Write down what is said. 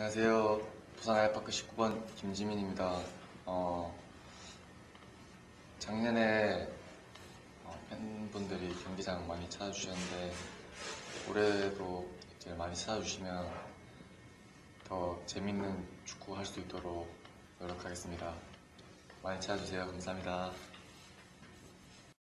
안녕하세요. 부산 아이파크 19번 김지민입니다. 어, 작년에 어, 팬분들이 경기장 많이 찾아주셨는데 올해도 이제 많이 찾아주시면 더 재밌는 축구 할 수 있도록 노력하겠습니다. 많이 찾아주세요. 감사합니다.